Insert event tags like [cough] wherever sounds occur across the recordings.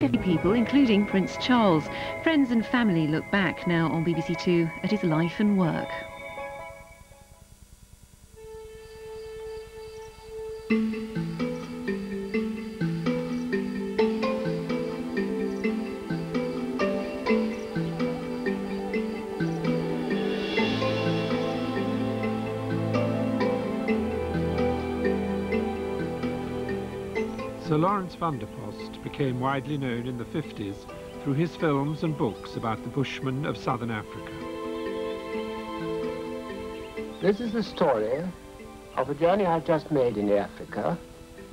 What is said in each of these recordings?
Many people, including Prince Charles. Friends and family look back now on BBC Two at his life and work. Laurens van der Post became widely known in the 50s through his films and books about the Bushmen of southern Africa. This is the story of a journey I've just made in Africa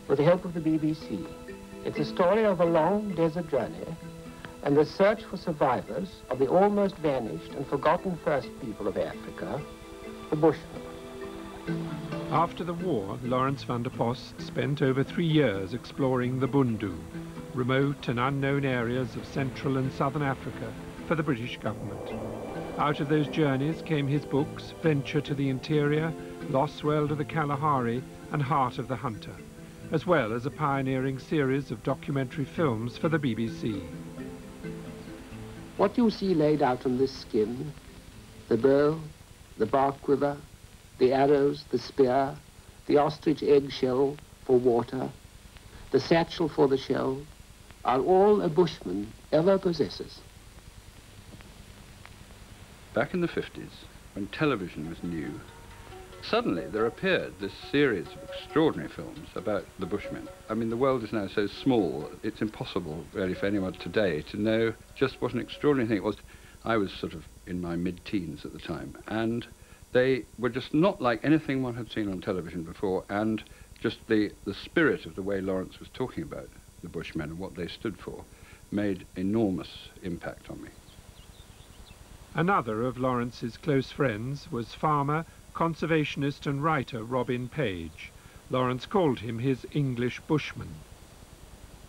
with the help of the BBC. It's a story of a long desert journey and the search for survivors of the almost vanished and forgotten first people of Africa, the Bushmen. After the war, Laurens van der Post spent over three years exploring the Bundu, remote and unknown areas of central and southern Africa for the British government. Out of those journeys came his books, Venture to the Interior, Lost World of the Kalahari and Heart of the Hunter, as well as a pioneering series of documentary films for the BBC. What do you see laid out on this skin, the bow, the bark quiver, the arrows, the spear, the ostrich egg shell for water, the satchel for the shell, are all a bushman ever possesses. Back in the 50s, when television was new, suddenly there appeared this series of extraordinary films about the Bushmen. I mean, the world is now so small, it's impossible really for anyone today to know just what an extraordinary thing it was. I was sort of in my mid-teens at the time, and they were just not like anything one had seen on television before, and just the, the spirit of the way Laurens was talking about the Bushmen and what they stood for made enormous impact on me. Another of Laurens's close friends was farmer, conservationist and writer Robin Page. Lawrence called him his English bushman.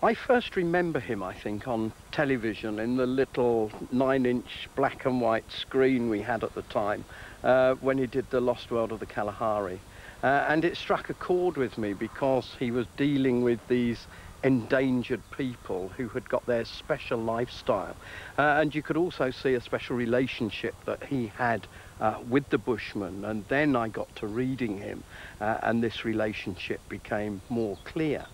I first remember him, I think, on television in the little nine-inch black and white screen we had at the time uh, when he did The Lost World of the Kalahari. Uh, and it struck a chord with me because he was dealing with these endangered people who had got their special lifestyle. Uh, and you could also see a special relationship that he had uh, with the Bushmen. And then I got to reading him, uh, and this relationship became more clear.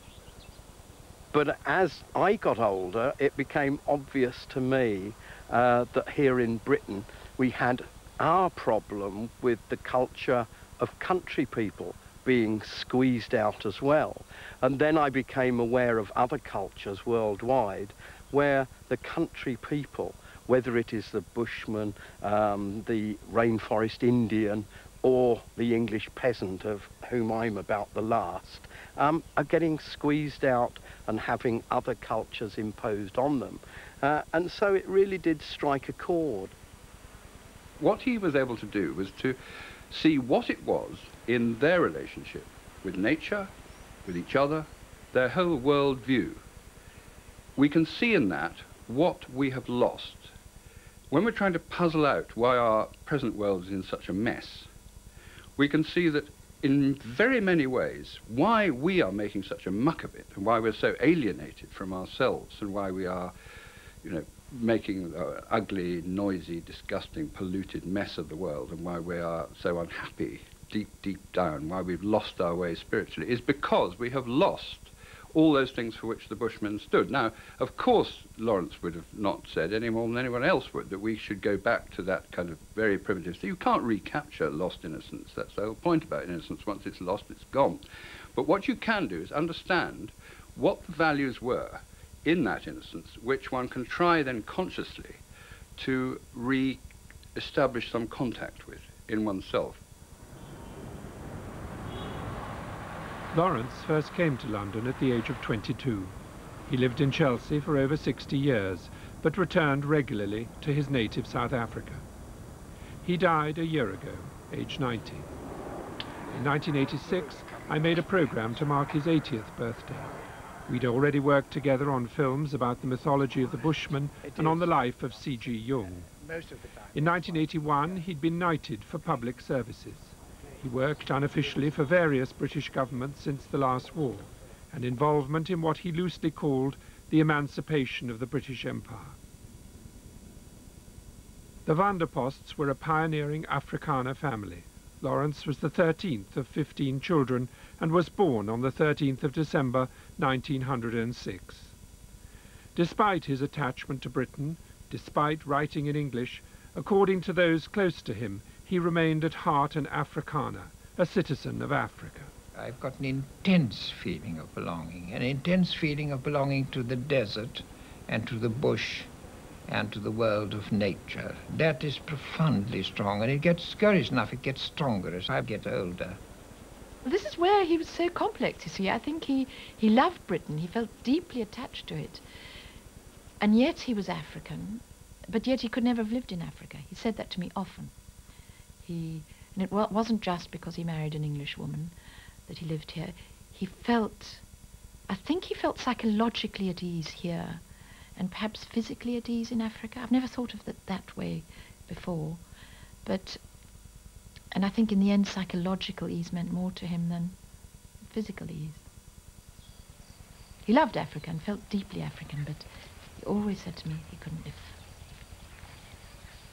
But as I got older, it became obvious to me uh, that here in Britain we had our problem with the culture of country people being squeezed out as well. And then I became aware of other cultures worldwide where the country people, whether it is the Bushman, um, the rainforest Indian, or the English peasant, of whom I'm about the last, um, are getting squeezed out and having other cultures imposed on them. Uh, and so it really did strike a chord. What he was able to do was to see what it was in their relationship with nature, with each other, their whole world view. We can see in that what we have lost. When we're trying to puzzle out why our present world is in such a mess, we can see that in very many ways why we are making such a muck of it and why we're so alienated from ourselves and why we are, you know, making an ugly, noisy, disgusting, polluted mess of the world and why we are so unhappy deep, deep down, why we've lost our way spiritually, is because we have lost all those things for which the Bushmen stood. Now, of course, Laurens would have not said any more than anyone else would that we should go back to that kind of very primitive thing. You can't recapture lost innocence. That's the whole point about innocence. Once it's lost, it's gone. But what you can do is understand what the values were in that instance, which one can try then consciously to re-establish some contact with in oneself. Laurens first came to London at the age of 22. He lived in Chelsea for over 60 years, but returned regularly to his native South Africa. He died a year ago, aged 90. In 1986, I made a program to mark his 80th birthday. We'd already worked together on films about the mythology of the Bushmen and on the life of C.G. Jung. In 1981, he'd been knighted for public services. He worked unofficially for various British governments since the last war, and involvement in what he loosely called the emancipation of the British Empire. The Vanderposts were a pioneering Afrikaner family. Laurens was the 13th of 15 children and was born on the 13th of December 1906. Despite his attachment to Britain, despite writing in English, according to those close to him, he remained at heart an Afrikaner, a citizen of Africa. I've got an intense feeling of belonging, an intense feeling of belonging to the desert and to the bush and to the world of nature. That is profoundly strong, and it gets scurries enough, it gets stronger as I get older. This is where he was so complex, you see. I think he, he loved Britain. He felt deeply attached to it. And yet he was African, but yet he could never have lived in Africa. He said that to me often. He, and it wasn't just because he married an English woman that he lived here. He felt, I think he felt psychologically at ease here and perhaps physically at ease in Africa. I've never thought of it that way before. But, and I think in the end, psychological ease meant more to him than physical ease. He loved Africa and felt deeply African, but he always said to me he couldn't live.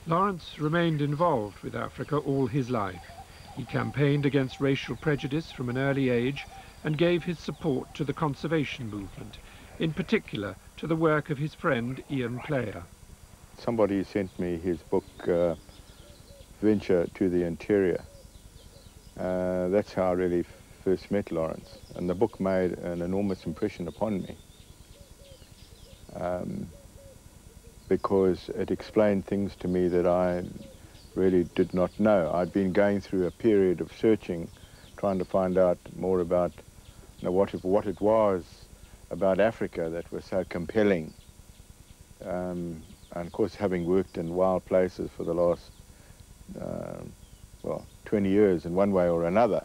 Laurens remained involved with Africa all his life. He campaigned against racial prejudice from an early age and gave his support to the conservation movement, in particular to the work of his friend Ian Player. Somebody sent me his book, uh, Venture to the Interior. Uh, that's how I really first met Laurens, and the book made an enormous impression upon me. Um, because it explained things to me that I really did not know. I'd been going through a period of searching, trying to find out more about you know, what, what it was about Africa that was so compelling. Um, and of course, having worked in wild places for the last, uh, well, 20 years in one way or another,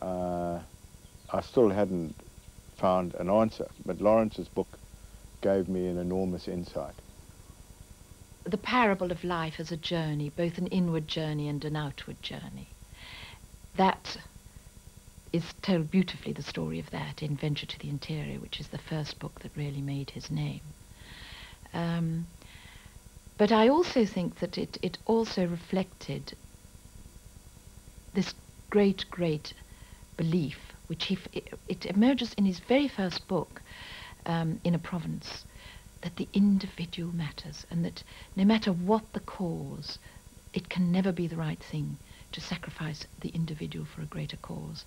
uh, I still hadn't found an answer. But Laurens's book gave me an enormous insight. The parable of life as a journey, both an inward journey and an outward journey. That is told beautifully, the story of that in Venture to the Interior, which is the first book that really made his name. Um, but I also think that it, it also reflected this great, great belief, which he, it, it emerges in his very first book, um, In a Province, that the individual matters and that no matter what the cause, it can never be the right thing to sacrifice the individual for a greater cause.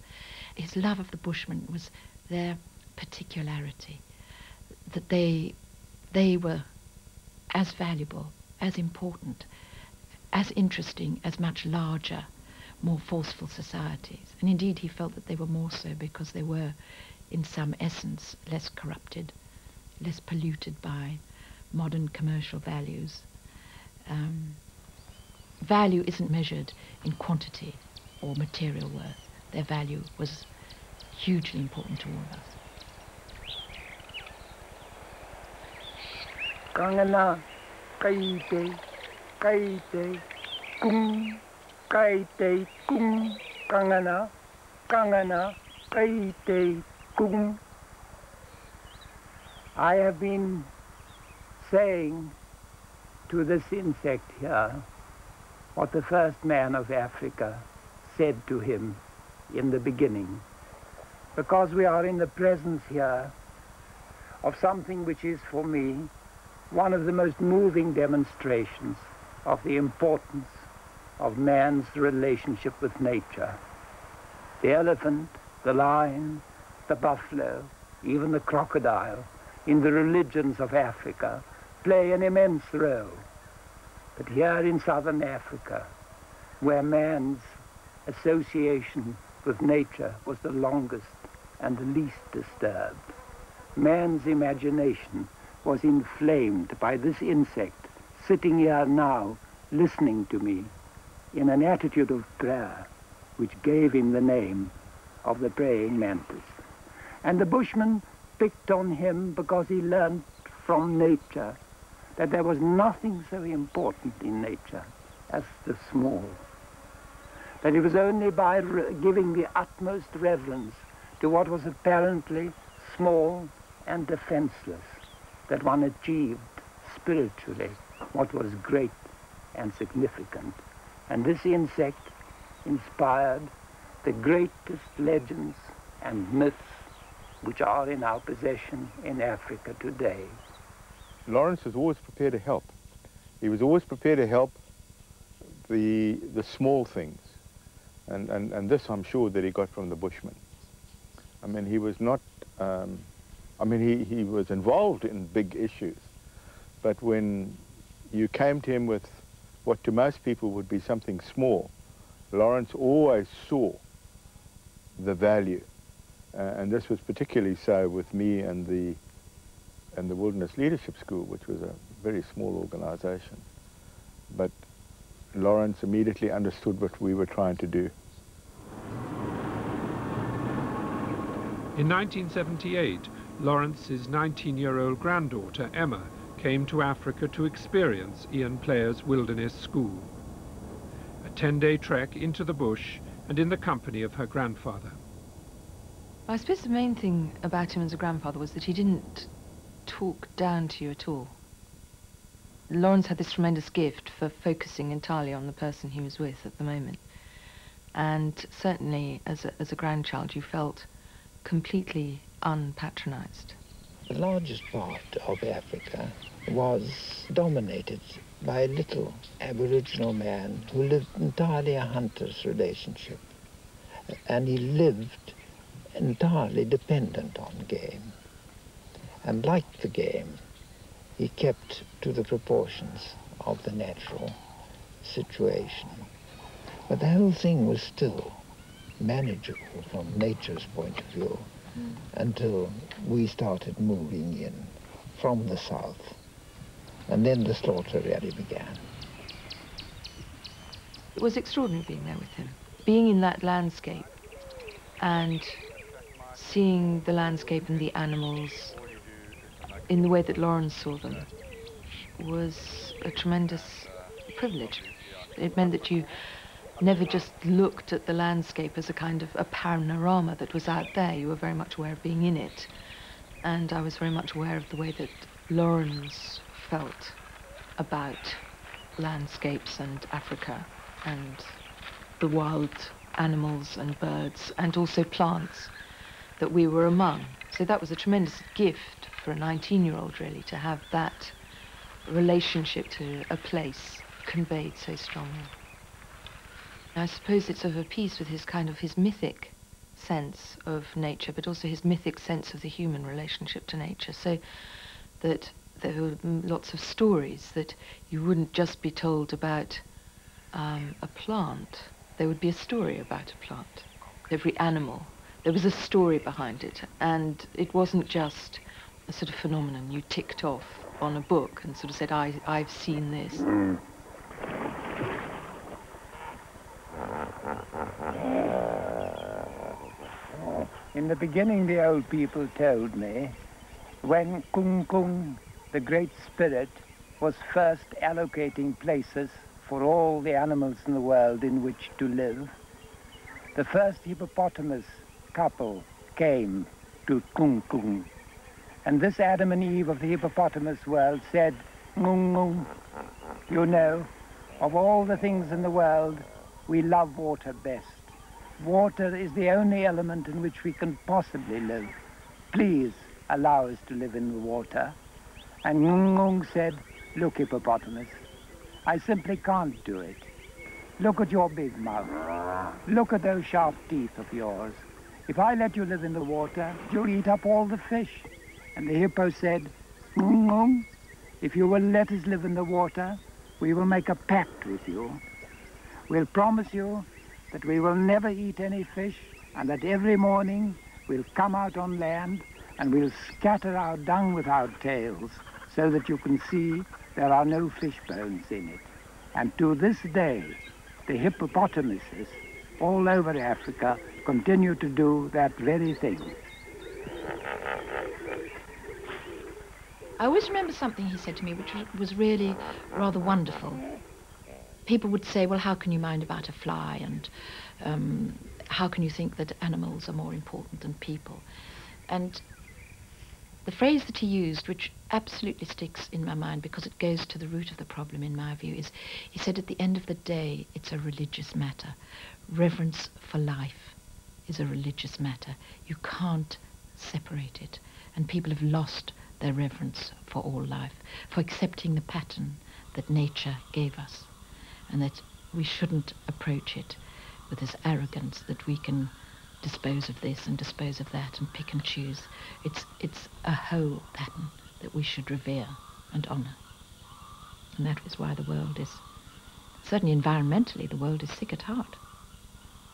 His love of the Bushmen was their particularity, that they, they were as valuable, as important, as interesting as much larger, more forceful societies. And indeed he felt that they were more so because they were, in some essence, less corrupted, less polluted by modern commercial values. Um, value isn't measured in quantity or material worth. Their value was hugely important to all of us. Kangana, kangana, kangana. I have been saying to this insect here what the first man of Africa said to him in the beginning. Because we are in the presence here of something which is for me one of the most moving demonstrations of the importance of man's relationship with nature. The elephant, the lion, the buffalo, even the crocodile, in the religions of Africa, play an immense role. But here in southern Africa, where man's association with nature was the longest and the least disturbed, man's imagination was inflamed by this insect sitting here now listening to me in an attitude of prayer which gave him the name of the praying mantis. And the bushman picked on him because he learned from nature that there was nothing so important in nature as the small. That it was only by giving the utmost reverence to what was apparently small and defenseless that one achieved spiritually what was great and significant. And this insect inspired the greatest legends and myths which are in our possession in Africa today. Laurens was always prepared to help. He was always prepared to help the, the small things. And, and, and this I'm sure that he got from the Bushmen. I mean, he was not, um, I mean, he, he was involved in big issues. But when you came to him with what to most people would be something small, Laurens always saw the value. Uh, and this was particularly so with me and the, and the Wilderness Leadership School, which was a very small organization. But Laurens immediately understood what we were trying to do. In 1978, Laurens's 19-year-old granddaughter, Emma, came to Africa to experience Ian Player's Wilderness School. A 10-day trek into the bush and in the company of her grandfather. I suppose the main thing about him as a grandfather was that he didn't talk down to you at all. Laurens had this tremendous gift for focusing entirely on the person he was with at the moment. And certainly, as a, as a grandchild, you felt completely unpatronized. The largest part of Africa was dominated by a little Aboriginal man who lived entirely a hunter's relationship. And he lived entirely dependent on game. And like the game, he kept to the proportions of the natural situation. But the whole thing was still manageable from nature's point of view mm. until we started moving in from the south. And then the slaughter really began. It was extraordinary being there with him, being in that landscape and seeing the landscape and the animals in the way that Laurens saw them was a tremendous privilege. It meant that you never just looked at the landscape as a kind of a panorama that was out there. You were very much aware of being in it. And I was very much aware of the way that Laurens felt about landscapes and Africa and the wild animals and birds and also plants that we were among. So that was a tremendous gift for a 19-year-old, really, to have that relationship to a place conveyed so strongly. I suppose it's of a piece with his kind of his mythic sense of nature, but also his mythic sense of the human relationship to nature. So that there were lots of stories that you wouldn't just be told about um, a plant. There would be a story about a plant. Every animal, there was a story behind it, and it wasn't just a sort of phenomenon you ticked off on a book and sort of said, I, I've seen this. Mm. In the beginning, the old people told me when Kung Kung the Great Spirit was first allocating places for all the animals in the world in which to live. The first hippopotamus couple came to Kung Kung. And this Adam and Eve of the hippopotamus world said, Ngung Ngung, you know, of all the things in the world, we love water best. Water is the only element in which we can possibly live. Please allow us to live in the water. And Ngung said, look, hippopotamus, I simply can't do it. Look at your big mouth. Look at those sharp teeth of yours. If I let you live in the water, you'll eat up all the fish. And the hippo said, if you will let us live in the water, we will make a pact with you. We'll promise you that we will never eat any fish and that every morning we'll come out on land and we'll scatter our dung with our tails so that you can see there are no fish bones in it. And to this day, the hippopotamuses all over Africa continue to do that very thing. I always remember something he said to me, which was really rather wonderful. People would say, well, how can you mind about a fly? And um, how can you think that animals are more important than people? And the phrase that he used, which absolutely sticks in my mind because it goes to the root of the problem in my view, is he said at the end of the day, it's a religious matter. Reverence for life is a religious matter. You can't separate it. And people have lost their reverence for all life, for accepting the pattern that nature gave us, and that we shouldn't approach it with this arrogance that we can dispose of this and dispose of that and pick and choose. It's, it's a whole pattern that we should revere and honour. And that is why the world is, certainly environmentally, the world is sick at heart.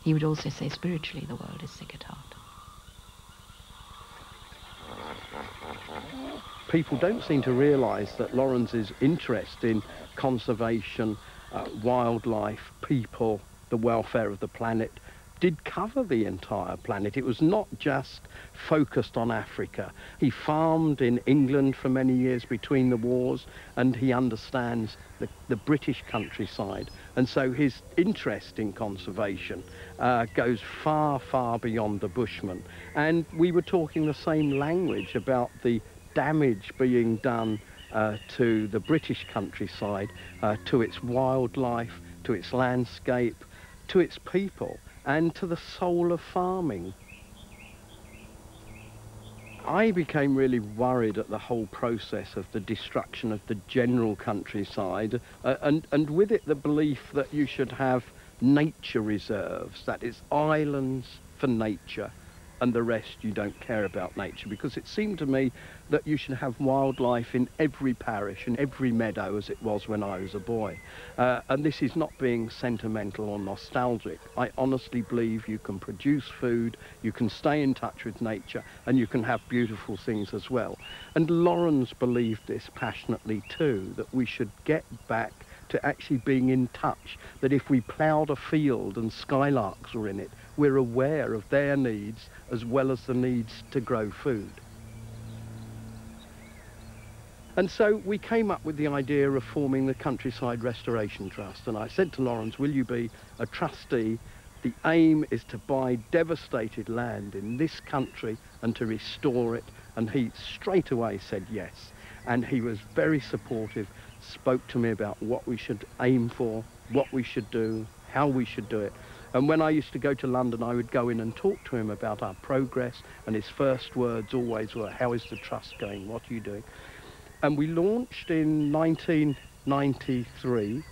He would also say spiritually the world is sick at heart. People don't seem to realise that Laurens's interest in conservation, uh, wildlife, people, the welfare of the planet did cover the entire planet. It was not just focused on Africa. He farmed in England for many years between the wars and he understands the, the British countryside. And so his interest in conservation uh, goes far, far beyond the Bushman. And we were talking the same language about the damage being done uh, to the British countryside, uh, to its wildlife, to its landscape, to its people and to the soul of farming. I became really worried at the whole process of the destruction of the general countryside uh, and, and with it the belief that you should have nature reserves, that is islands for nature and the rest you don't care about nature because it seemed to me that you should have wildlife in every parish and every meadow as it was when I was a boy. Uh, and this is not being sentimental or nostalgic. I honestly believe you can produce food, you can stay in touch with nature, and you can have beautiful things as well. And Laurens believed this passionately too, that we should get back to actually being in touch, that if we ploughed a field and skylarks were in it, we're aware of their needs as well as the needs to grow food. And so we came up with the idea of forming the Countryside Restoration Trust. And I said to Laurens, will you be a trustee? The aim is to buy devastated land in this country and to restore it. And he straight away said yes. And he was very supportive, spoke to me about what we should aim for, what we should do, how we should do it. And when I used to go to London, I would go in and talk to him about our progress, and his first words always were, how is the trust going? What are you doing? And we launched in 1993.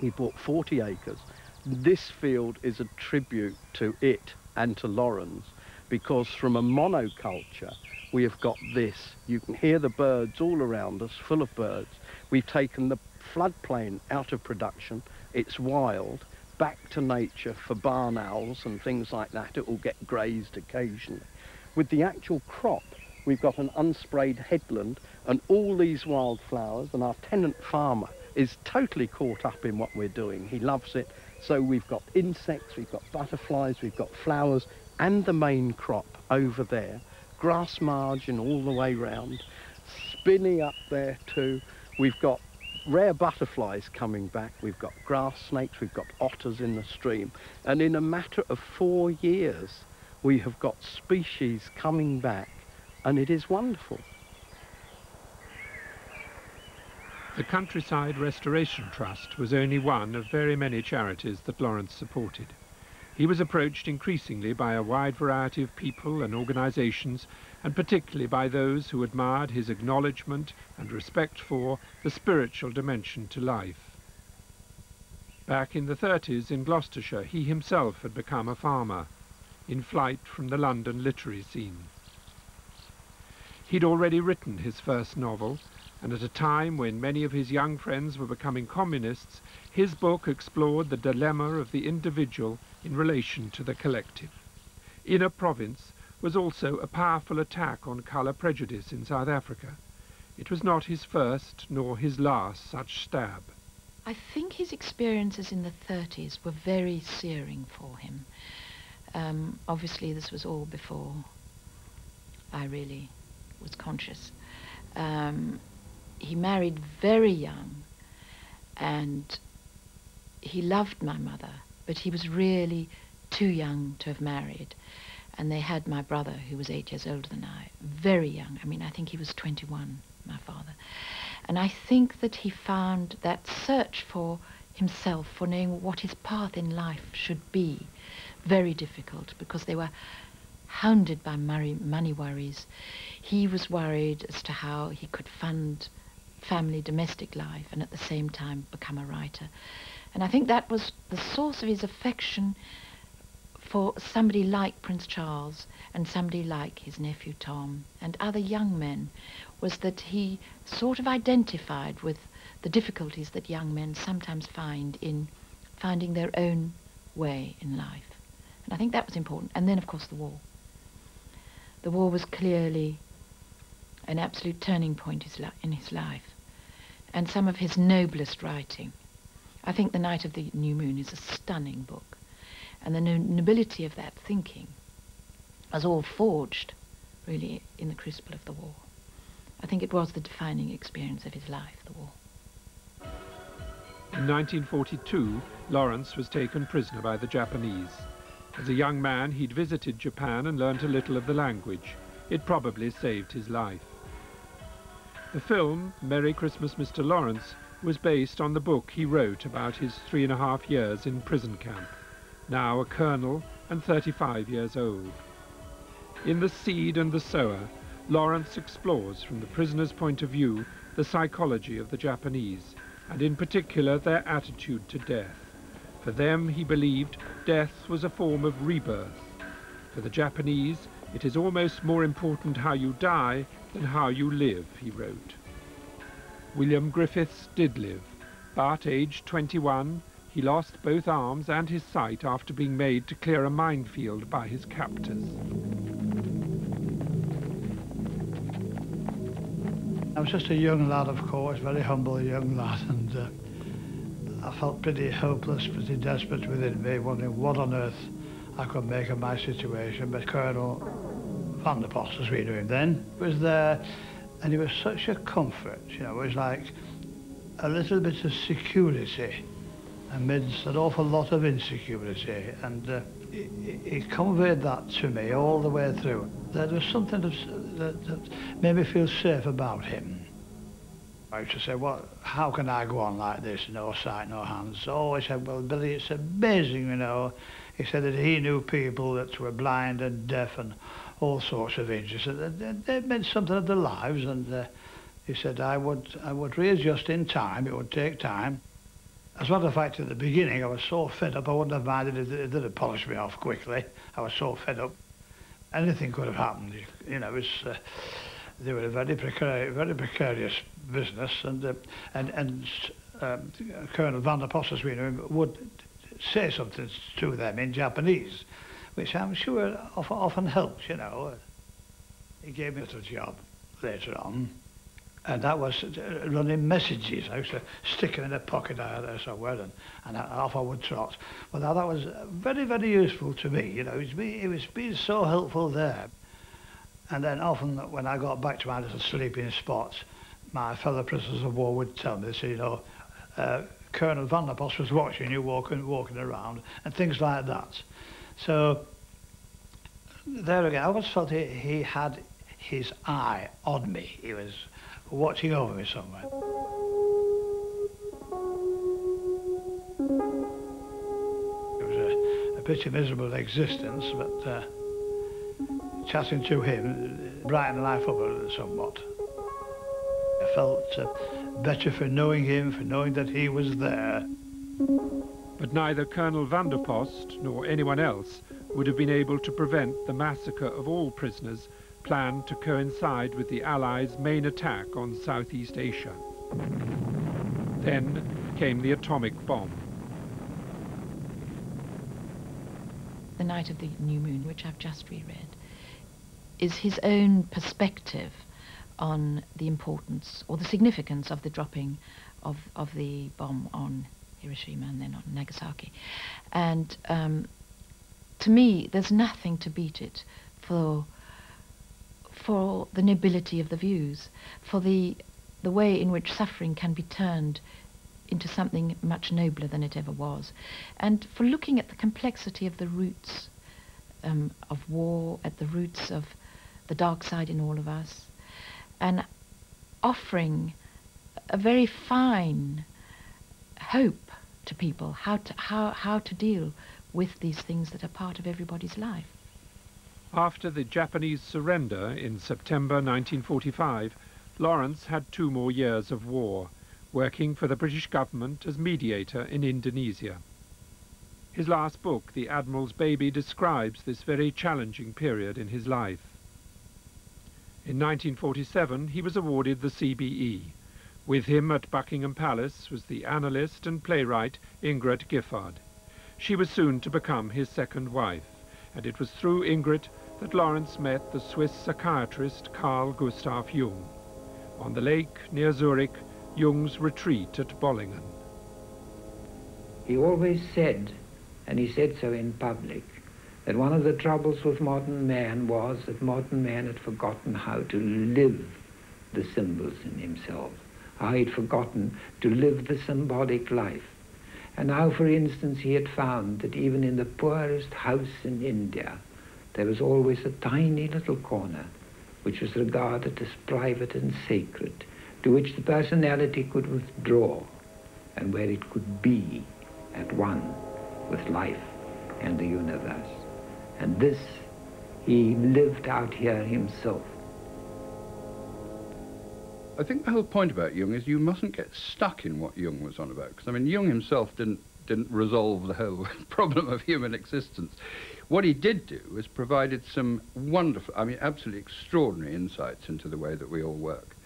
He bought 40 acres. This field is a tribute to it and to Laurens, because from a monoculture, we have got this. You can hear the birds all around us, full of birds. We've taken the floodplain out of production. It's wild back to nature for barn owls and things like that. It will get grazed occasionally. With the actual crop, we've got an unsprayed headland and all these wildflowers, and our tenant farmer is totally caught up in what we're doing. He loves it. So we've got insects, we've got butterflies, we've got flowers, and the main crop over there. Grass margin all the way round. Spinney up there too. We've got rare butterflies coming back. We've got grass snakes, we've got otters in the stream. And in a matter of four years, we have got species coming back, and it is wonderful. The Countryside Restoration Trust was only one of very many charities that Laurens supported. He was approached increasingly by a wide variety of people and organisations, and particularly by those who admired his acknowledgement and respect for the spiritual dimension to life. Back in the 30s in Gloucestershire, he himself had become a farmer, in flight from the London literary scene. He'd already written his first novel, and at a time when many of his young friends were becoming communists, his book explored the dilemma of the individual in relation to the collective. In a Province was also a powerful attack on colour prejudice in South Africa. It was not his first nor his last such stab. I think his experiences in the 30s were very searing for him. Um, obviously, this was all before I really was conscious. Um, he married very young and he loved my mother but he was really too young to have married. And they had my brother, who was eight years older than I, very young. I mean, I think he was 21, my father. And I think that he found that search for himself, for knowing what his path in life should be, very difficult because they were hounded by money worries. He was worried as to how he could fund family domestic life and at the same time become a writer. And I think that was the source of his affection for somebody like Prince Charles and somebody like his nephew Tom and other young men was that he sort of identified with the difficulties that young men sometimes find in finding their own way in life. And I think that was important. And then, of course, the war. The war was clearly an absolute turning point in his life and some of his noblest writing. I think The Night of the New Moon is a stunning book, and the nobility of that thinking was all forged, really, in the crucible of the war. I think it was the defining experience of his life, the war. In 1942, Laurens was taken prisoner by the Japanese. As a young man, he'd visited Japan and learnt a little of the language. It probably saved his life. The film, Merry Christmas, Mr. Lawrence, was based on the book he wrote about his three and a half years in prison camp, now a colonel and 35 years old. In The Seed and the Sower, Laurens explores from the prisoner's point of view the psychology of the Japanese, and in particular their attitude to death. For them, he believed, death was a form of rebirth. For the Japanese, it is almost more important how you die than how you live, he wrote. William Griffiths did live, but aged 21, he lost both arms and his sight after being made to clear a minefield by his captors. I was just a young lad, of course, very humble young lad, and uh, I felt pretty hopeless, pretty desperate within me, wondering what on earth I could make of my situation. But Colonel Van der Post, as we knew him then, was there, and he was such a comfort. You know, it was like a little bit of security amidst an awful lot of insecurity, and uh, he, he, conveyed that to me all the way through. There was something that, that, made me feel safe about him. I used to say, well, how can I go on like this, no sight, no hands? Oh, he said, well, Billy, it's amazing, you know. He said that he knew people that were blind and deaf and all sorts of injuries. They meant something of their lives, and uh, he said I would I would readjust in time. It would take time. As a matter of fact, at the beginning, I was so fed up, I wouldn't have minded if they'd have polished me off quickly. I was so fed up. Anything could have happened. You know, it was, uh, they were a very very precarious business, and uh, and and um, Colonel Van der Post, as we know him, would say something to them in Japanese which I'm sure often helps, you know. He gave me a little job later on, and that was uh, running messages. I used to stick them in a pocket I there somewhere, and, and off I would trot. Well, now that was very, very useful to me, you know. It was, it was being so helpful there. And then often when I got back to my little sleeping spots, my fellow prisoners of war would tell me, so, you know, uh, Colonel Van der Post was watching you walking, walking around, and things like that. So there again, I always felt he, he had his eye on me. He was watching over me somewhere. It was a, a pretty miserable existence, but uh, chatting to him brightened life up somewhat. I felt uh, better for knowing him, for knowing that he was there. But neither Colonel Van der Post nor anyone else would have been able to prevent the massacre of all prisoners planned to coincide with the Allies' main attack on Southeast Asia. Then came the atomic bomb. The Night of the New Moon, which I've just reread, is his own perspective on the importance or the significance of the dropping of, of the bomb on Hiroshima and then on Nagasaki. And um, to me, there's nothing to beat it for for the nobility of the views, for the the way in which suffering can be turned into something much nobler than it ever was, and for looking at the complexity of the roots um, of war, at the roots of the dark side in all of us, and offering a very fine hope to people how to, how, how to deal with these things that are part of everybody's life. After the Japanese surrender in September 1945, Laurens had two more years of war, working for the British government as mediator in Indonesia. His last book, The Admiral's Baby, describes this very challenging period in his life. In 1947, he was awarded the CBE. With him at Buckingham Palace was the analyst and playwright Ingaret Giffard. She was soon to become his second wife, and it was through Ingaret that Laurens met the Swiss psychiatrist Carl Gustav Jung. On the lake near Zurich, Jung's retreat at Bollingen. He always said, and he said so in public, that one of the troubles with modern man was that modern man had forgotten how to live the symbols in himself, how he'd forgotten to live the symbolic life. And now, for instance, he had found that even in the poorest house in India, there was always a tiny little corner which was regarded as private and sacred, to which the personality could withdraw and where it could be at one with life and the universe. And this he lived out here himself. I think the whole point about Jung is you mustn't get stuck in what Jung was on about. Because I mean, Jung himself didn't didn't resolve the whole [laughs] problem of human existence. What he did do was provided some wonderful, I mean, absolutely extraordinary insights into the way that we all work.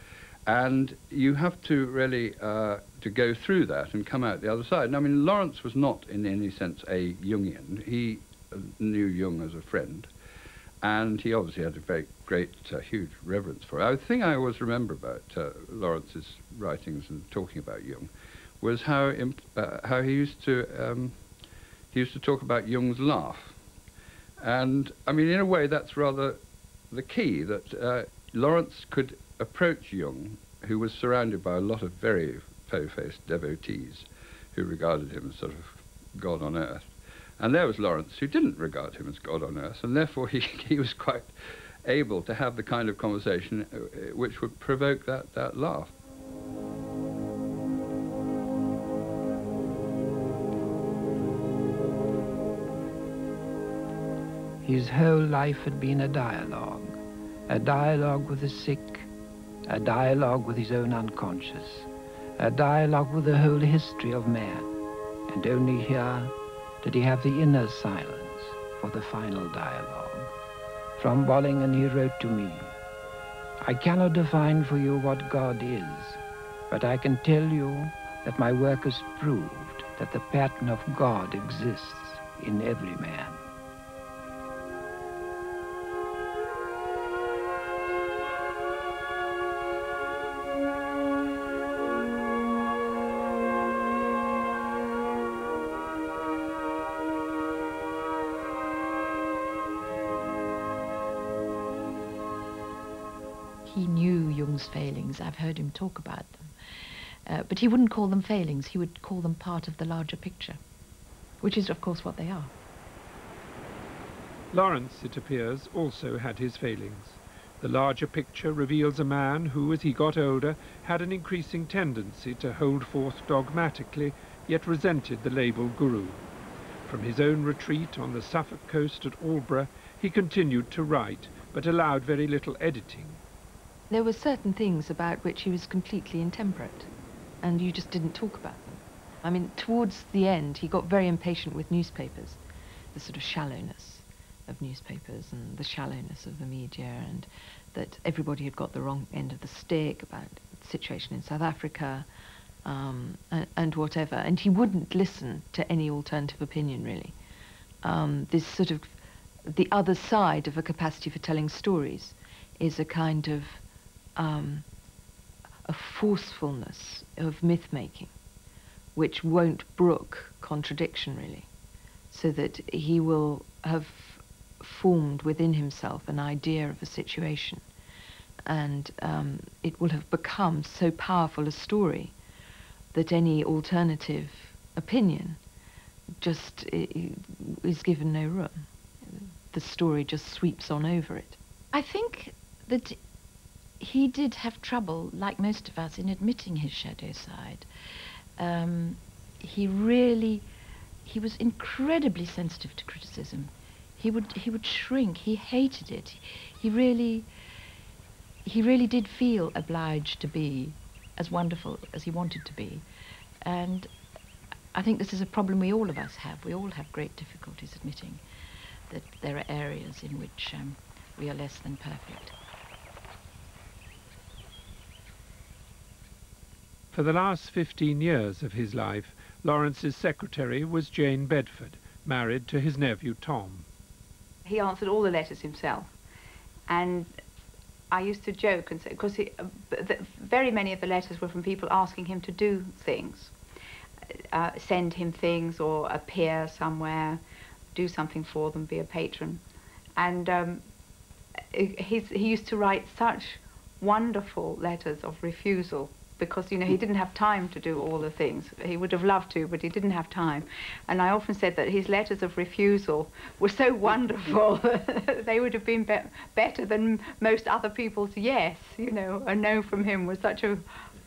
And you have to really uh, to go through that and come out the other side. And I mean, Laurens was not in any sense a Jungian. He uh, knew Jung as a friend, and he obviously had a very great, uh, huge reverence for it. The thing I always remember about uh, Laurens's writings and talking about Jung was how uh, how he used to um, he used to talk about Jung's laugh, and I mean, in a way, that's rather the key that uh, Laurens could approach Jung, who was surrounded by a lot of very po-faced devotees who regarded him as sort of God on earth. And there was Laurens, who didn't regard him as God on earth, and therefore he, [laughs] he was quite able to have the kind of conversation uh, which would provoke that, that laugh. His whole life had been a dialogue, a dialogue with the sick, a dialogue with his own unconscious, a dialogue with the whole history of man. And only here did he have the inner silence for the final dialogue. From Bollingen he wrote to me, I cannot define for you what God is, but I can tell you that my work has proved that the pattern of God exists in every man. Failings. I've heard him talk about them. Uh, but he wouldn't call them failings. He would call them part of the larger picture, which is, of course, what they are. Laurens, it appears, also had his failings. The larger picture reveals a man who, as he got older, had an increasing tendency to hold forth dogmatically, yet resented the label guru. From his own retreat on the Suffolk coast at Aldeburgh, he continued to write, but allowed very little editing. There were certain things about which he was completely intemperate, and you just didn't talk about them. I mean, towards the end, he got very impatient with newspapers, the sort of shallowness of newspapers and the shallowness of the media, and that everybody had got the wrong end of the stick about the situation in South Africa, um, and, and, whatever. And he wouldn't listen to any alternative opinion, really. Um, this sort of, the other side of a capacity for telling stories is a kind of um, a forcefulness of myth making, which won't brook contradiction really, so that he will have formed within himself an idea of a situation, and um, it will have become so powerful a story that any alternative opinion just is given no room. the story just sweeps on over it. I think that he did have trouble, like most of us, in admitting his shadow side. Um, he really, he was incredibly sensitive to criticism. He would, he would shrink. He hated it. He really, he really did feel obliged to be as wonderful as he wanted to be. And I think this is a problem we all of us have. We all have great difficulties admitting that there are areas in which um, we are less than perfect. For the last 15 years of his life, Laurens's secretary was Jane Bedford, married to his nephew Tom. He answered all the letters himself. And I used to joke and say, because very many of the letters were from people asking him to do things, uh, send him things or appear somewhere, do something for them, be a patron. And um, he used to write such wonderful letters of refusal because you know he didn't have time to do all the things. He would have loved to, but he didn't have time. And I often said that his letters of refusal were so wonderful [laughs] they would have been be better than most other people's yes. You know, a no from him was such a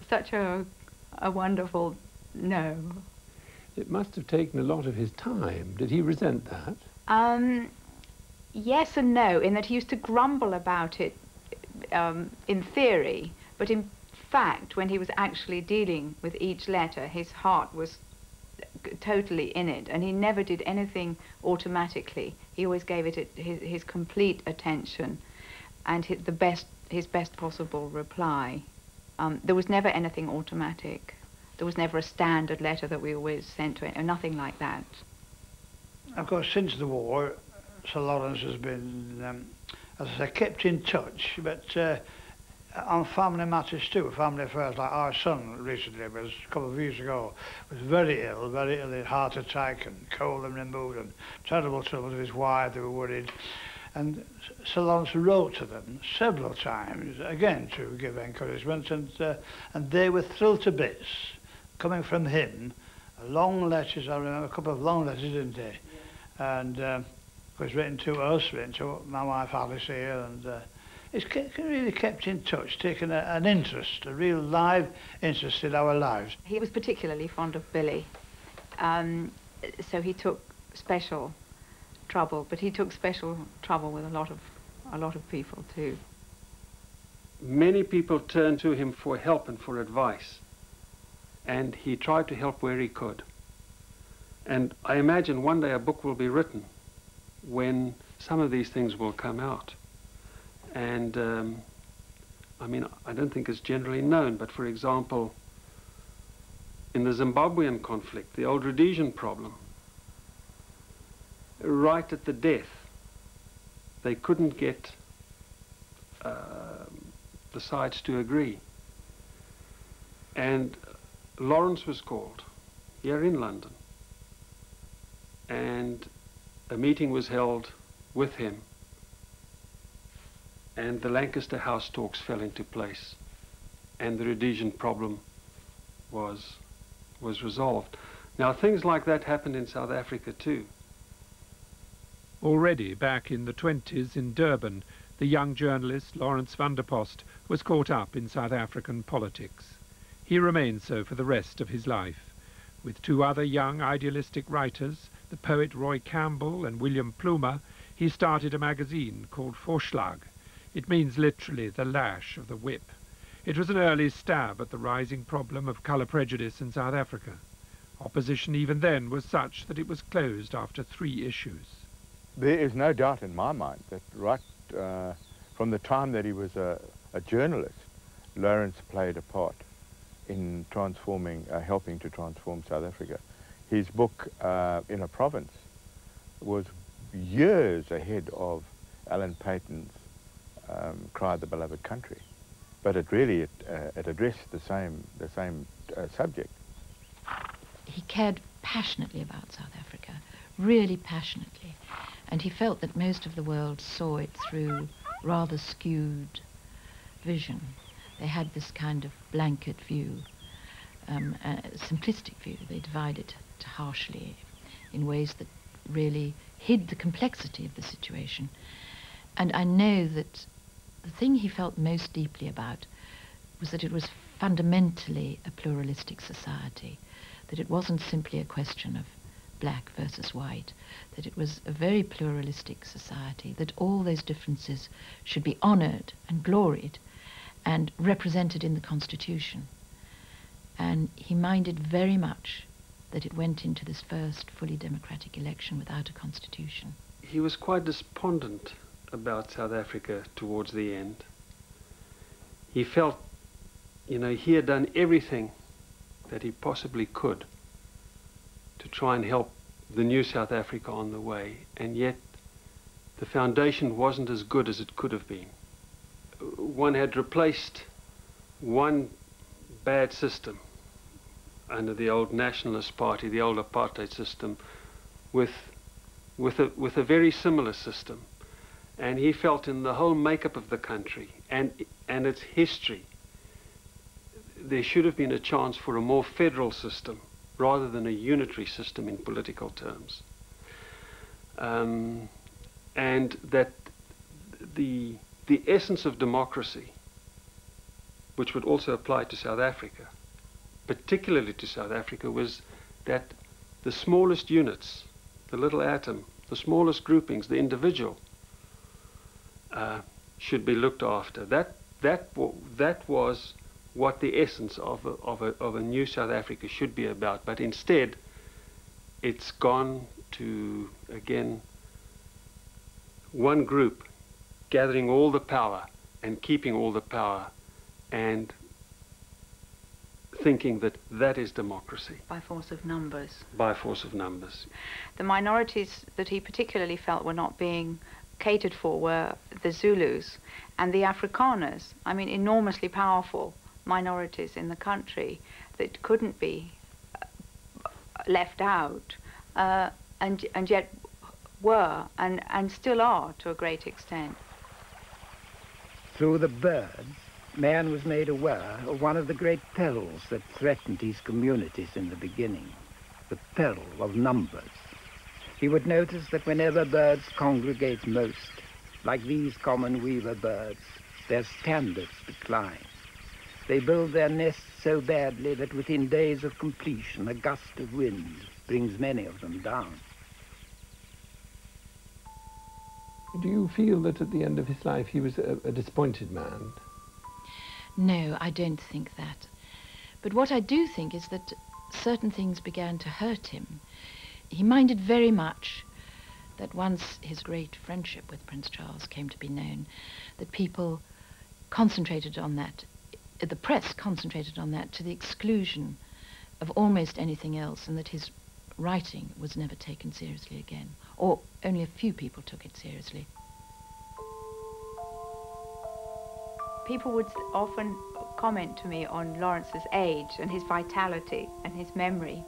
such a a wonderful no. It must have taken a lot of his time. Did he resent that? Um, yes and no, in that he used to grumble about it um, in theory, but in fact, when he was actually dealing with each letter, his heart was totally in it, and he never did anything automatically. He always gave it his, his complete attention and his, the best, his best possible reply. Um, there was never anything automatic. There was never a standard letter that we always sent to him, nothing like that. Of course, since the war, Sir Laurens has been, um, as I say, kept in touch, but uh, Uh, on family matters too, family affairs, like our son recently was, a couple of years ago, was very ill, very ill, had heart attack and colon and removed and terrible trouble with his wife, they were worried. And Sir Lawrence wrote to them several times, again to give encouragement, and, uh, and they were thrilled to bits, coming from him, long letters, I remember a couple of long letters, didn't they? Yeah. And uh, was written to us, written to my wife Alice here, and uh, it's really kept in touch, taken a, an interest, a real live interest in our lives. He was particularly fond of Billy, um, so he took special trouble, but he took special trouble with a lot of, a lot of people too. Many people turned to him for help and for advice, and he tried to help where he could. And I imagine one day a book will be written when some of these things will come out. And um, I mean, I don't think it's generally known, but for example, in the Zimbabwean conflict, the old Rhodesian problem, right at the death, they couldn't get uh, the sides to agree. And Laurens was called here in London, and a meeting was held with him and the Lancaster House talks fell into place and the Rhodesian problem was, was resolved. Now things like that happened in South Africa too. Already back in the 20s in Durban, the young journalist Laurens van der Post was caught up in South African politics. He remained so for the rest of his life. With two other young idealistic writers, the poet Roy Campbell and William Plomer, he started a magazine called Voorslag, it means literally the lash of the whip. It was an early stab at the rising problem of colour prejudice in South Africa. Opposition even then was such that it was closed after three issues. There is no doubt in my mind that right uh, from the time that he was a, a, journalist, Laurens played a part in transforming, uh, helping to transform South Africa. His book, uh, In a Province, was years ahead of Alan Paton's um, Cry the Beloved Country. But it really, it, uh, it addressed the same, the same uh, subject. He cared passionately about South Africa, really passionately. And he felt that most of the world saw it through rather skewed vision. They had this kind of blanket view, um, simplistic view. They divided it harshly in ways that really hid the complexity of the situation. And I know that the thing he felt most deeply about was that it was fundamentally a pluralistic society, that it wasn't simply a question of black versus white, that it was a very pluralistic society, that all those differences should be honored and gloried and represented in the Constitution. And he minded very much that it went into this first fully democratic election without a constitution. He was quite despondent about South Africa towards the end. He felt, you know, he had done everything that he possibly could to try and help the new South Africa on the way, and yet the foundation wasn't as good as it could have been. One had replaced one bad system under the old nationalist party, the old apartheid system, with, with, a, with a very similar system. And he felt in the whole makeup of the country and, and its history, there should have been a chance for a more federal system rather than a unitary system in political terms. Um, and that the, the essence of democracy, which would also apply to South Africa, particularly to South Africa, was that the smallest units, the little atom, the smallest groupings, the individual, uh, should be looked after. That, that, that was what the essence of a, of, a, of a new South Africa should be about. But instead, it's gone to, again, one group gathering all the power and keeping all the power and thinking that that is democracy. By force of numbers. By force of numbers. The minorities that he particularly felt were not being catered for were the Zulus and the Afrikaners. I mean, enormously powerful minorities in the country that couldn't be uh, left out, uh, and, and yet were and, and still are to a great extent. Through the birds, man was made aware of one of the great perils that threatened his communities in the beginning, the peril of numbers. He would notice that whenever birds congregate most, like these common weaver birds, their standards decline. They build their nests so badly that within days of completion, a gust of wind brings many of them down. Do you feel that at the end of his life he was a, a disappointed man? No, I don't think that. But what I do think is that certain things began to hurt him. He minded very much that once his great friendship with Prince Charles came to be known, that people concentrated on that, the press concentrated on that to the exclusion of almost anything else, and that his writing was never taken seriously again, or only a few people took it seriously. People would often comment to me on Laurens's age and his vitality and his memory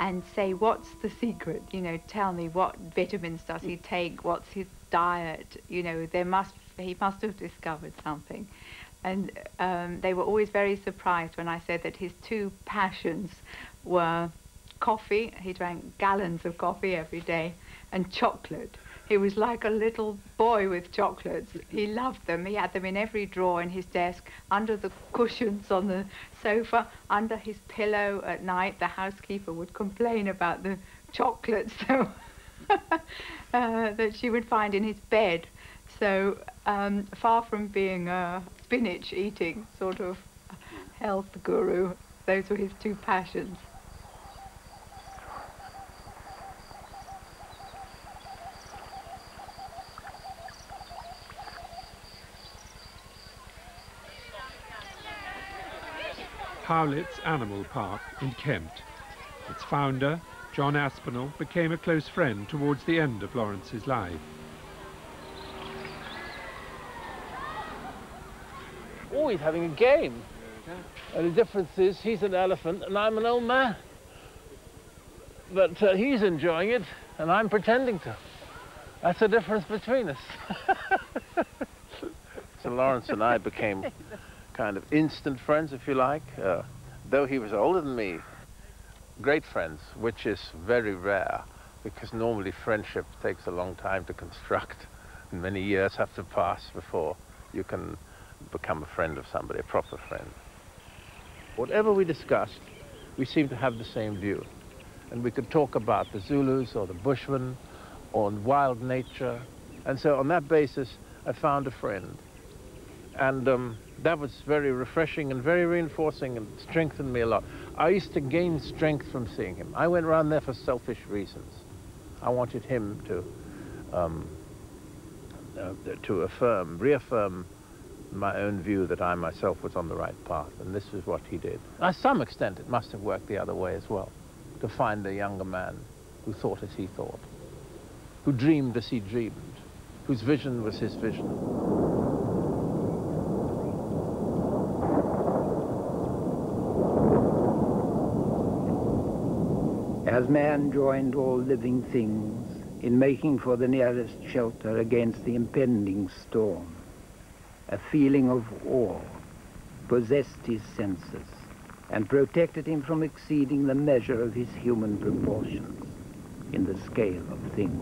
and say, what's the secret? You know, tell me what vitamins does he take? What's his diet? You know, there must he must have discovered something. And um, they were always very surprised when I said that his two passions were coffee. He drank gallons of coffee every day and chocolate. He was like a little boy with chocolates. He loved them. He had them in every drawer in his desk, under the cushions on the sofa, under his pillow at night. The housekeeper would complain about the chocolates [laughs] so uh, that she would find in his bed. So um, far from being a spinach eating sort of health guru, those were his two passions. Howletts Animal Park in Kent. Its founder, John Aspinall, became a close friend towards the end of Laurens's life. Always having a game. And the difference is he's an elephant and I'm an old man. But uh, he's enjoying it and I'm pretending to. That's the difference between us. [laughs] so Lawrence and I became kind of instant friends, if you like. Uh, though he was older than me, great friends, which is very rare. because normally friendship takes a long time to construct and many years have to pass before you can become a friend of somebody, a proper friend. Whatever we discussed, we seemed to have the same view. And we could talk about the Zulus or the Bushmen or wild nature. And so on that basis, I found a friend. And um, that was very refreshing and very reinforcing and strengthened me a lot. I used to gain strength from seeing him. I went around there for selfish reasons. I wanted him to, um, uh, to affirm, reaffirm my own view that I myself was on the right path, and this is what he did. To some extent, it must have worked the other way as well, to find a younger man who thought as he thought, who dreamed as he dreamed, whose vision was his vision. As man joined all living things in making for the nearest shelter against the impending storm, a feeling of awe possessed his senses and protected him from exceeding the measure of his human proportions in the scale of things.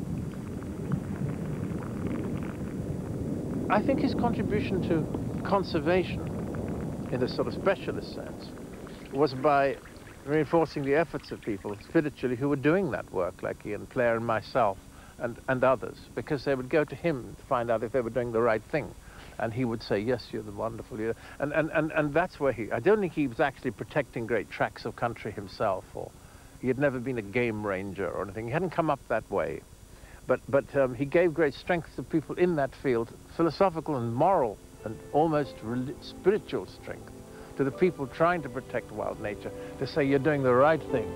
I think his contribution to conservation, in a sort of specialist sense, was by reinforcing the efforts of people spiritually who were doing that work, like Ian Player and myself and, and others, because they would go to him to find out if they were doing the right thing. And he would say, yes, you're the wonderful leader. And, and, and, and that's where he, I don't think he was actually protecting great tracts of country himself, or he had never been a game ranger or anything. He hadn't come up that way. But, but um, he gave great strength to people in that field, philosophical and moral and almost spiritual strength to the people trying to protect wild nature, to say you're doing the right thing.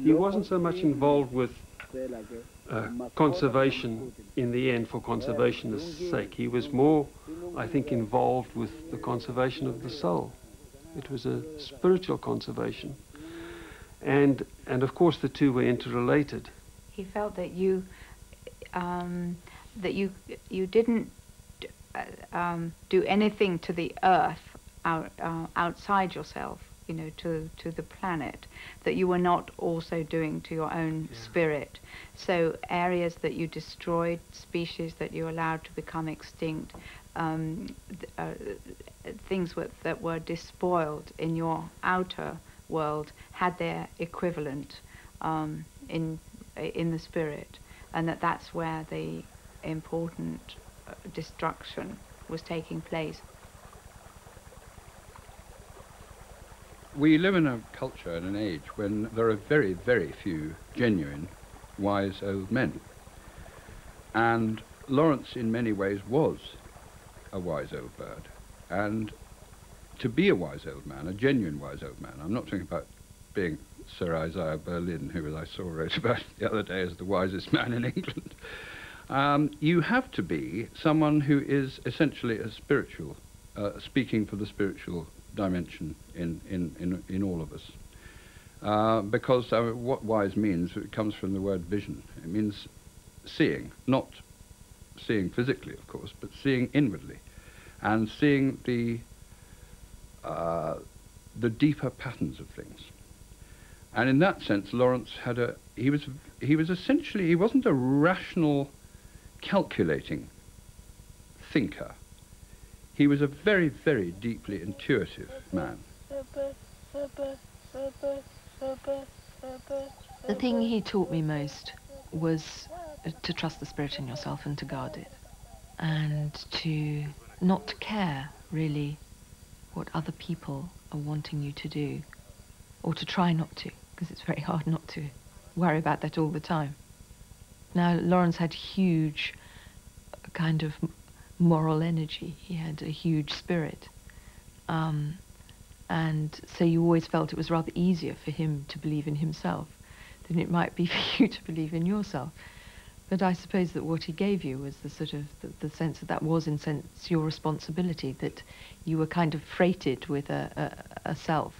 He wasn't so much involved with uh, conservation in the end for conservationist's sake. He was more, I think, involved with the conservation of the soul. It was a spiritual conservation. And, and of course, the two were interrelated. He felt that you, um, that you, you didn't uh, um, do anything to the earth out, uh, outside yourself, you know, to, to the planet, that you were not also doing to your own yeah. spirit. So areas that you destroyed, species that you allowed to become extinct, um, uh, things that were despoiled in your outer world had their equivalent um, in in the spirit, and that that's where the important uh, destruction was taking place. We live in a culture and an age when there are very, very few genuine wise old men. And Laurens, in many ways, was a wise old bird. And to be a wise old man, a genuine wise old man, I'm not talking about being Sir Isaiah Berlin, who, as I saw, wrote [laughs] about the other day as the wisest man in England. Um, you have to be someone who is essentially a spiritual, uh, speaking for the spiritual dimension in, in, in, in all of us. Uh, because uh, what wise means, it comes from the word vision. It means seeing, not seeing physically, of course, but seeing inwardly and seeing the, uh, the deeper patterns of things. And in that sense, Laurens had a, he was, he was essentially, he wasn't a rational, calculating thinker. He was a very, very deeply intuitive man. The thing he taught me most was to trust the spirit in yourself and to guard it. And to not care, really, what other people are wanting you to do. Or to try not to, because it's very [laughs] hard not to worry about that all the time. Now, Laurens had huge kind of moral energy. He had a huge spirit. Um, and so you always felt it was rather easier for him to believe in himself than it might be [laughs] for you to believe in yourself. But I suppose that what he gave you was the sort of the, the sense that that was, in sense, your responsibility, that you were kind of freighted with a, a, a self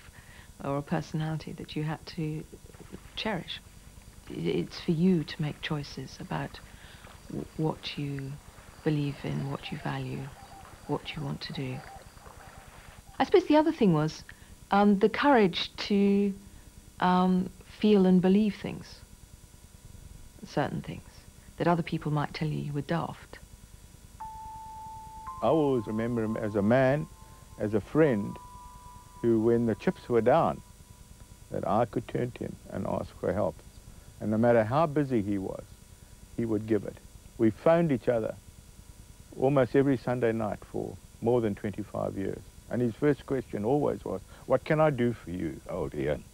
or a personality that you had to cherish. It's for you to make choices about what you believe in, what you value, what you want to do. I suppose the other thing was um, the courage to um, feel and believe things, certain things, that other people might tell you you were daft. I always remember him as a man, as a friend, who when the chips were down, that I could turn to him and ask for help. And no matter how busy he was, he would give it. We phoned each other almost every Sunday night for more than 25 years. And his first question always was, what can I do for you, old Ian?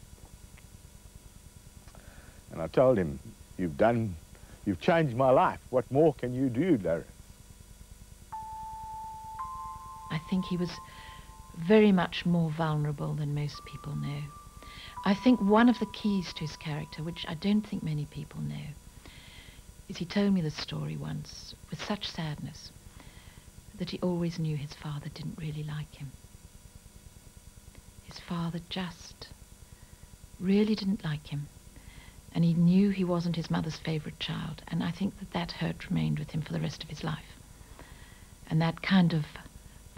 And I told him, you've done, you've changed my life. What more can you do, Larry? I think he was very much more vulnerable than most people know. I think one of the keys to his character, which I don't think many people know, is he told me the story once with such sadness that he always knew his father didn't really like him. His father just really didn't like him. And he knew he wasn't his mother's favourite child. And I think that that hurt remained with him for the rest of his life. And that kind of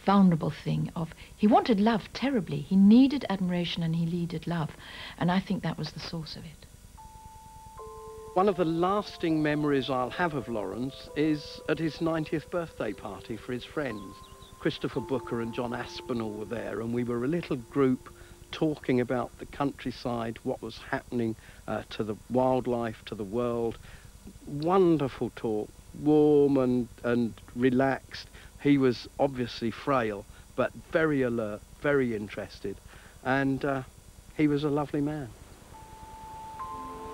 vulnerable thing of he wanted love terribly. He needed admiration and he needed love. And I think that was the source of it. One of the lasting memories I'll have of Laurens is at his 90th birthday party for his friends. Christopher Booker and John Aspinall were there and we were a little group talking about the countryside, what was happening uh, to the wildlife, to the world. Wonderful talk, warm and, and relaxed. He was obviously frail, but very alert, very interested. And uh, he was a lovely man.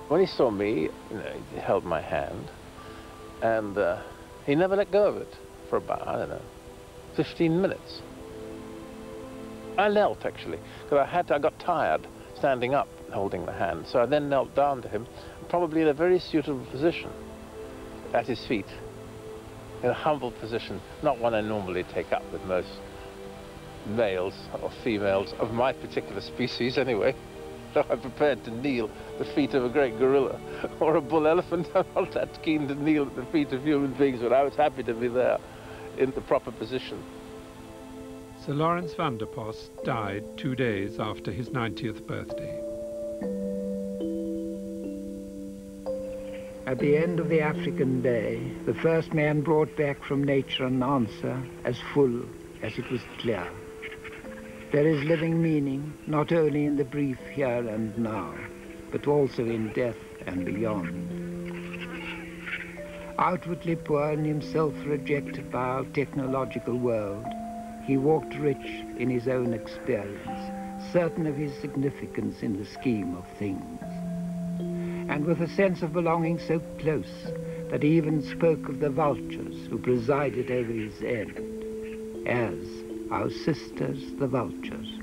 When he saw me, you know, he held my hand, and uh, he never let go of it for about, I don't know, 15 minutes. I knelt, actually, because I had to, I got tired standing up holding the hand. So I then knelt down to him, probably in a very suitable position, at his feet, in a humble position, not one I normally take up with most males or females of my particular species anyway. [laughs] So I'm prepared to kneel at the feet of a great gorilla [laughs] or a bull elephant. [laughs] I'm not that keen to kneel at the feet of human beings, but I was happy to be there in the proper position. Sir Laurens van der Post died two days after his 90th birthday. At the end of the African day, the first man brought back from nature an answer as full as it was clear. There is living meaning not only in the brief here and now, but also in death and beyond. Outwardly poor and himself rejected by our technological world, he walked rich in his own experience, certain of his significance in the scheme of things. And with a sense of belonging so close that he even spoke of the vultures who presided over his end as our sisters the vultures.